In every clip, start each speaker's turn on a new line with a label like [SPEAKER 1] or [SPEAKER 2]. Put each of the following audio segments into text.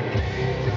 [SPEAKER 1] Masterpiece.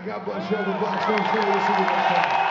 [SPEAKER 1] God bless you. Have a blast. Thanks for listening.